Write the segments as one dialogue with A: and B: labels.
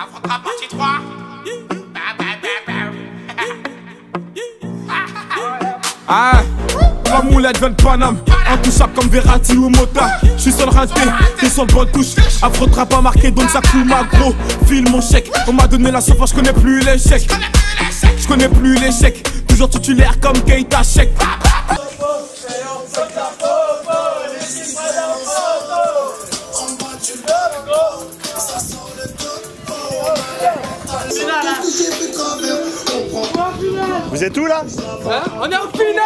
A: Affrontera partie 3. Ah, la moulette vient de Intouchable comme Verratti ou Mota. J'suis sur le rinté, t'es sur le bonne touche. Affrontera pas marqué, donc ça coule ma gros. File mon chèque. On m'a donné la surface, j'connais plus l'échec. J'connais plus l'échec. Toujours titulaire comme Keita Chèque.
B: Vous êtes où là
A: On est en finale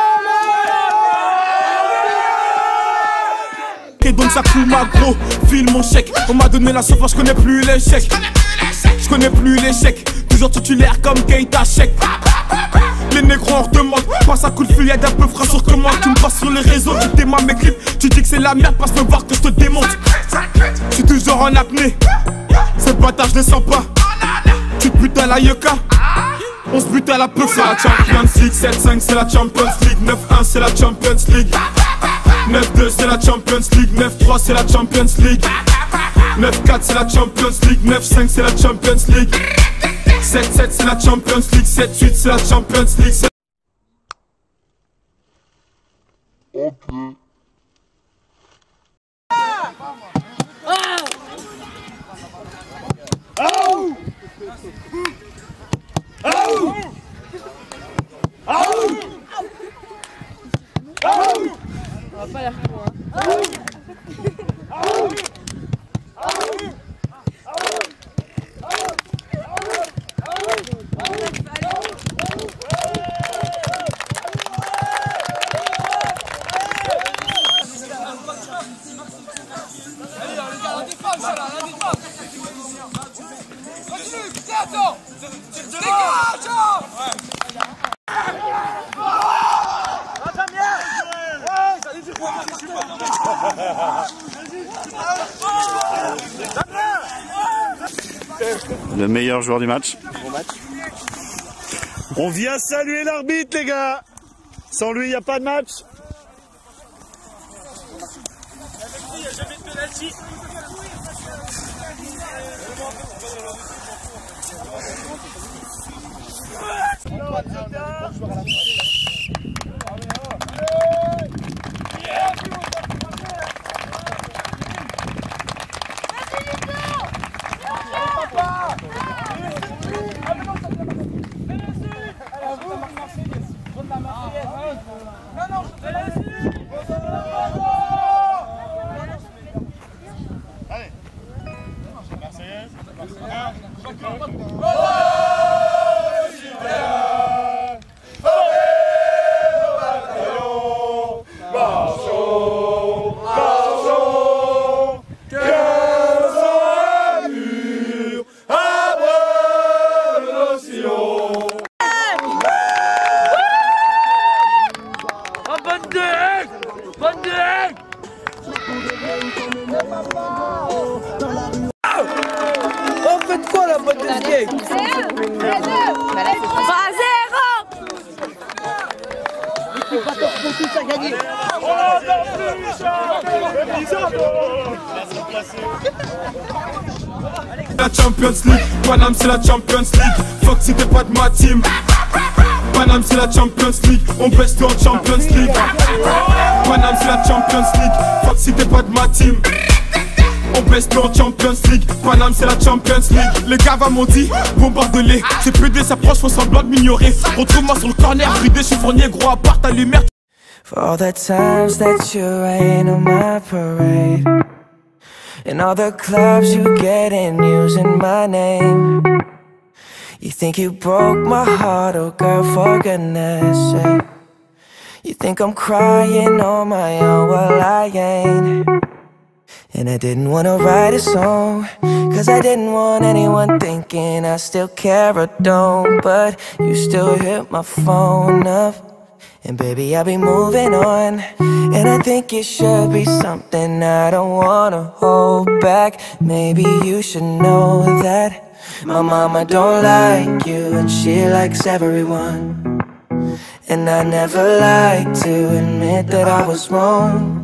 A: Et donc ça coule ma gros, file mon chèque. On m'a donné la sauce, je connais plus l'échec. Je connais plus l'échec. Toujours titulaire comme Keita Chèque les négros on redemande Passe à coup de fil, y'a d'un peu frais sur commande. Tu me passes sur les réseaux, tu démarres mes clips. Tu dis que c'est la merde, passe me voir que je te démonte. Je suis toujours en apnée. Ces bâtards je les sens pas. Tu te butes à la yucca on se bute à la peu, c'est la Champions League. 7-5 c'est la Champions League. 9-1 c'est la Champions League. 9-2 c'est la Champions League. 9-3 c'est la Champions League. 9-4 c'est la Champions League. 9-5 c'est la Champions League. 7-7 c'est la Champions League. 7-8 c'est la Champions League on va pas la faire, Allez, regarde, la défense, là, la défense
B: Le meilleur joueur du match. On vient saluer l'arbitre les gars Sans lui il n'y a pas de match La Champions League, Paname c'est la Champions League. Fuck si t'es pas de ma team. Paname c'est la Champions League, on baisse tout en Champions League. Paname c'est la Champions League, fuck si t'es pas de ma team on baisse tout en Champions League. Paname c'est la Champions League. Les gars va m'ont dit bombarde-les C'est PD s'approche faut semblant de m'ignorer. Retrouve-moi sur le corner Bridé chiffonnier gros à part ta lumière.
C: For all the times that you rain on my parade. And all the clubs you get in using my name. You think you broke my heart, oh girl, for goodness sake. You think I'm crying on my own, well I ain't And I didn't wanna write a song Cause I didn't want anyone thinking I still care or don't. But you still hit my phone up. And baby, I'll be moving on. And I think it should be something I don't wanna hold back. Maybe you should know that My mama don't like you and she likes everyone. And I never like to admit that I was wrong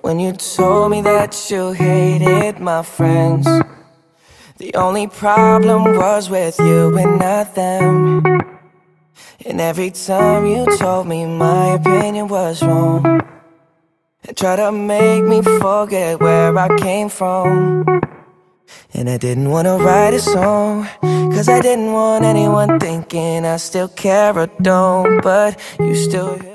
C: When you told me that you hated my friends, the only problem was with you and not them. And every time you told me my opinion was wrong, and tried to make me forget where I came from. And I didn't wanna write a song, cause I didn't want anyone thinking I still care or don't, but you still